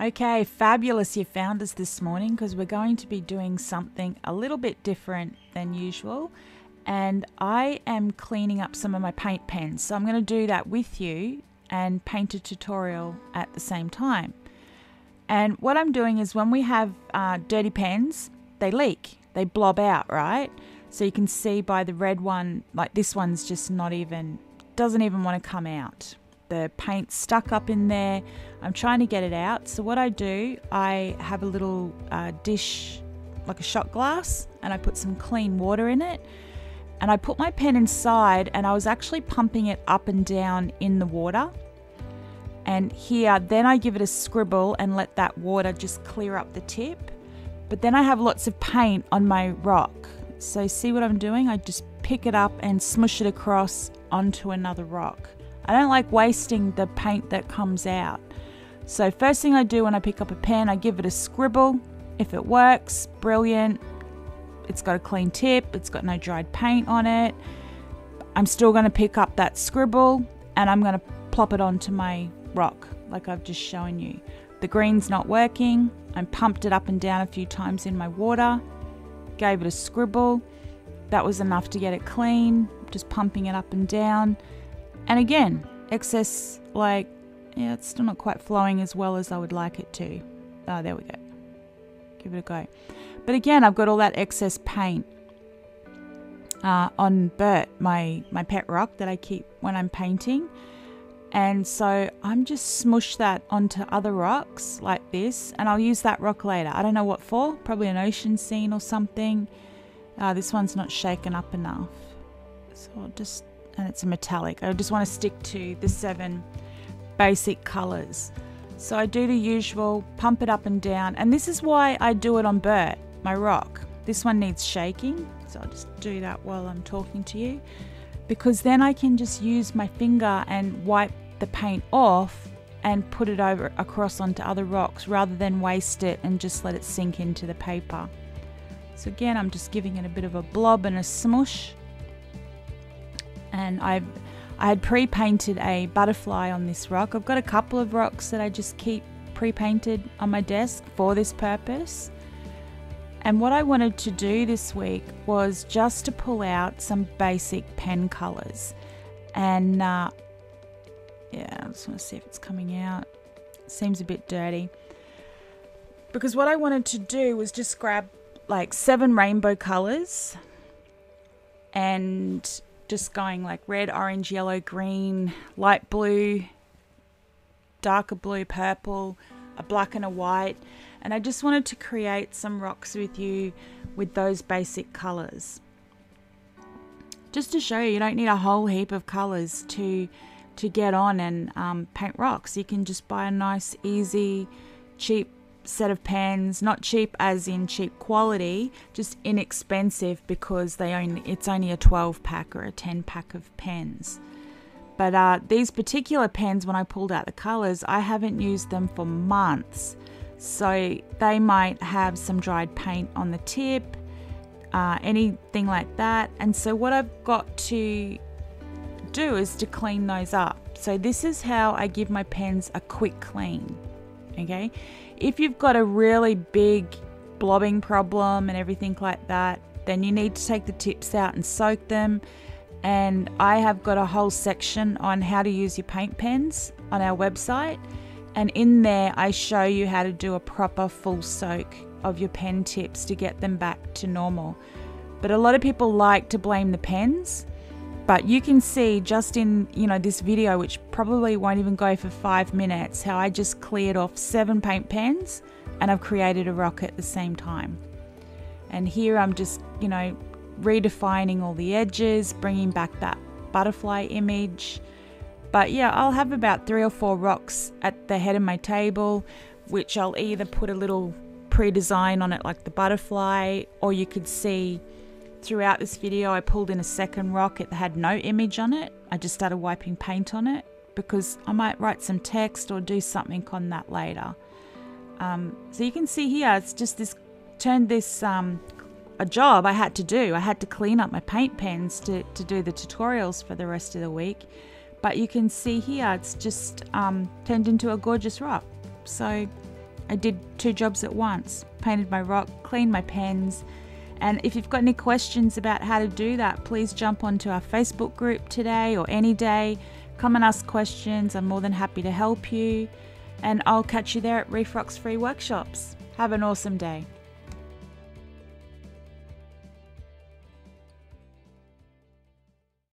Okay, fabulous you found us this morning because we're going to be doing something a little bit different than usual. And I am cleaning up some of my paint pens. So I'm going to do that with you and paint a tutorial at the same time. And what I'm doing is when we have uh, dirty pens, they leak, they blob out, right? So you can see by the red one, like this one's just not even, doesn't even want to come out the paint stuck up in there. I'm trying to get it out. So what I do, I have a little uh, dish, like a shot glass, and I put some clean water in it. And I put my pen inside, and I was actually pumping it up and down in the water. And here, then I give it a scribble and let that water just clear up the tip. But then I have lots of paint on my rock. So see what I'm doing? I just pick it up and smush it across onto another rock. I don't like wasting the paint that comes out. So first thing I do when I pick up a pen, I give it a scribble. If it works, brilliant. It's got a clean tip, it's got no dried paint on it. I'm still going to pick up that scribble and I'm going to plop it onto my rock like I've just shown you. The green's not working. I pumped it up and down a few times in my water, gave it a scribble. That was enough to get it clean, just pumping it up and down. And again, excess, like, yeah, it's still not quite flowing as well as I would like it to. Oh, there we go. Give it a go. But again, I've got all that excess paint uh, on Bert, my, my pet rock that I keep when I'm painting. And so I'm just smush that onto other rocks like this, and I'll use that rock later. I don't know what for, probably an ocean scene or something. Uh, this one's not shaken up enough. So I'll just and it's a metallic. I just want to stick to the seven basic colors. So I do the usual, pump it up and down, and this is why I do it on Bert, my rock. This one needs shaking, so I'll just do that while I'm talking to you, because then I can just use my finger and wipe the paint off and put it over across onto other rocks rather than waste it and just let it sink into the paper. So again, I'm just giving it a bit of a blob and a smush and I've I had pre-painted a butterfly on this rock. I've got a couple of rocks that I just keep pre-painted on my desk for this purpose. And what I wanted to do this week was just to pull out some basic pen colors. And uh, yeah, I just want to see if it's coming out. seems a bit dirty. Because what I wanted to do was just grab like seven rainbow colors and just going like red, orange, yellow, green, light blue, darker blue, purple, a black and a white. And I just wanted to create some rocks with you with those basic colours. Just to show you, you don't need a whole heap of colours to to get on and um, paint rocks. You can just buy a nice, easy, cheap set of pens, not cheap as in cheap quality, just inexpensive because they only it's only a 12 pack or a 10 pack of pens. But uh, these particular pens, when I pulled out the colors, I haven't used them for months. So they might have some dried paint on the tip, uh, anything like that. And so what I've got to do is to clean those up. So this is how I give my pens a quick clean. Okay, if you've got a really big blobbing problem and everything like that, then you need to take the tips out and soak them. And I have got a whole section on how to use your paint pens on our website. And in there, I show you how to do a proper full soak of your pen tips to get them back to normal. But a lot of people like to blame the pens but you can see just in, you know, this video, which probably won't even go for five minutes, how I just cleared off seven paint pens and I've created a rock at the same time. And here I'm just, you know, redefining all the edges, bringing back that butterfly image. But yeah, I'll have about three or four rocks at the head of my table, which I'll either put a little pre-design on it like the butterfly, or you could see Throughout this video, I pulled in a second rock. It had no image on it. I just started wiping paint on it because I might write some text or do something on that later. Um, so you can see here, it's just this, turned this, um, a job I had to do. I had to clean up my paint pens to, to do the tutorials for the rest of the week. But you can see here, it's just um, turned into a gorgeous rock. So I did two jobs at once painted my rock, cleaned my pens. And if you've got any questions about how to do that, please jump onto our Facebook group today or any day. Come and ask questions. I'm more than happy to help you. And I'll catch you there at Reef Rocks Free Workshops. Have an awesome day.